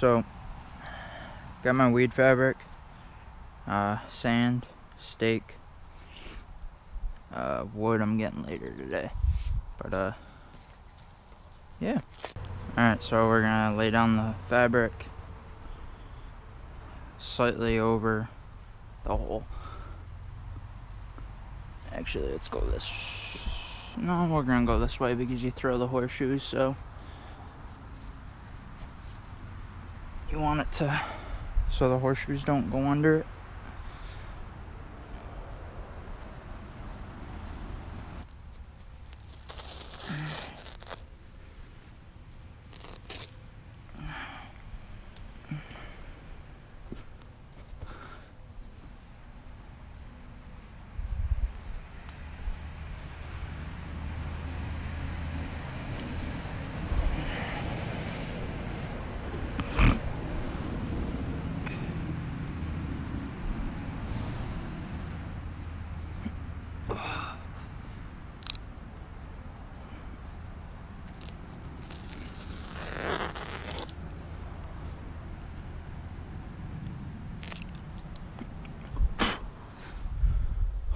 So, got my weed fabric, uh, sand, stake, uh, wood I'm getting later today. But, uh, yeah. Alright, so we're gonna lay down the fabric slightly over the hole. Actually, let's go this. No, we're gonna go this way because you throw the horseshoes, so. You want it to. So the horseshoes don't go under it.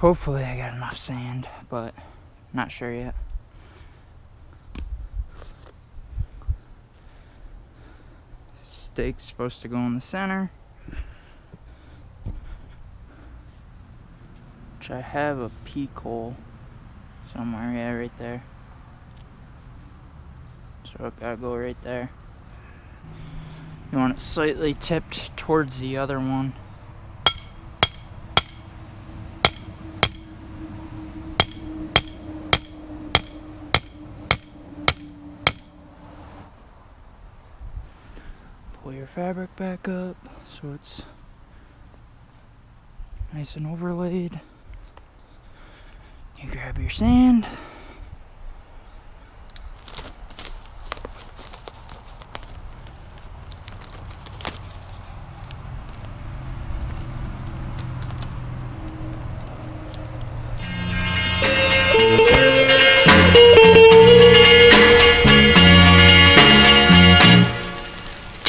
Hopefully I got enough sand, but not sure yet. Stake's supposed to go in the center. Which I have a peak hole somewhere, yeah, right there. So it gotta go right there. You want it slightly tipped towards the other one. pull your fabric back up so it's nice and overlaid. You grab your sand.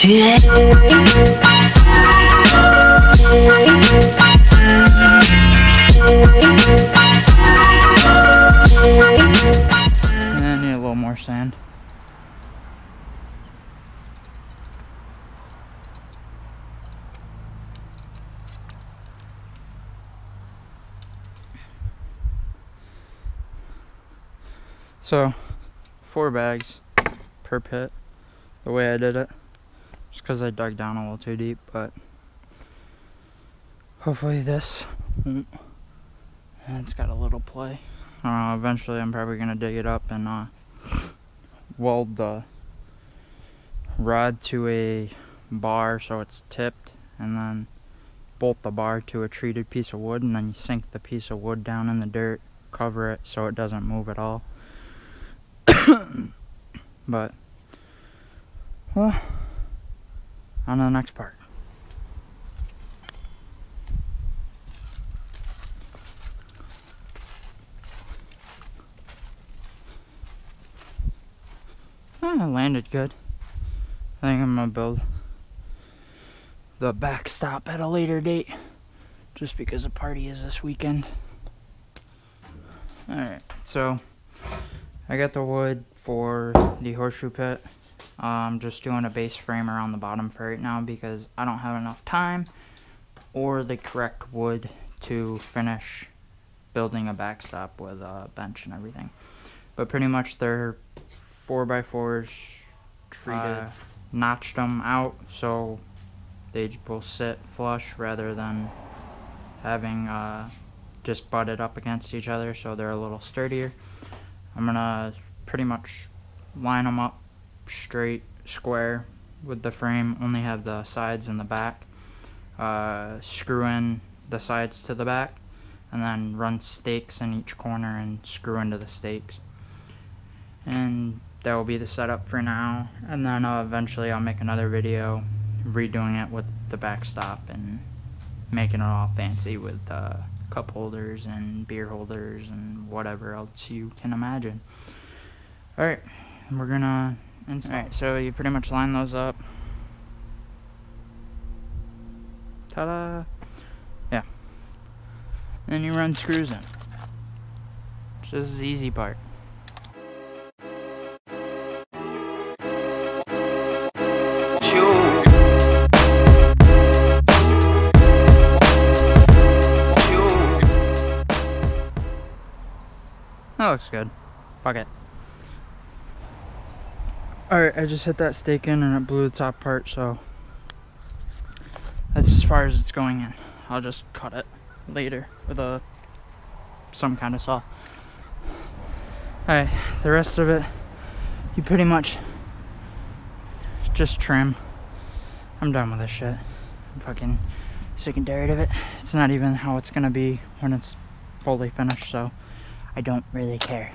And I need a little more sand. So, four bags per pit, the way I did it. Just because I dug down a little too deep, but hopefully this and it's got a little play. Uh, eventually, I'm probably gonna dig it up and uh, weld the rod to a bar so it's tipped, and then bolt the bar to a treated piece of wood, and then you sink the piece of wood down in the dirt, cover it so it doesn't move at all. but, well, on the next part. Ah, it landed good. I think I'm gonna build the backstop at a later date just because the party is this weekend. Alright, so I got the wood for the horseshoe pit. I'm just doing a base frame around the bottom for right now because I don't have enough time or the correct wood to finish building a backstop with a bench and everything. But pretty much they're 4x4s treated, uh, notched them out so they will sit flush rather than having uh, just butted up against each other so they're a little sturdier. I'm gonna pretty much line them up straight square with the frame only have the sides and the back. Uh, screw in the sides to the back and then run stakes in each corner and screw into the stakes. And that will be the setup for now. And then uh, eventually I'll make another video redoing it with the backstop and making it all fancy with uh, cup holders and beer holders and whatever else you can imagine. Alright we're gonna Alright, so you pretty much line those up Ta-da! Yeah. Then you run screws in. This is the easy part. That looks good. Fuck it. Alright, I just hit that stake in and it blew the top part, so that's as far as it's going in. I'll just cut it later with a some kind of saw. Alright, the rest of it you pretty much just trim. I'm done with this shit. I'm fucking sick and tired of it. It's not even how it's gonna be when it's fully finished, so I don't really care.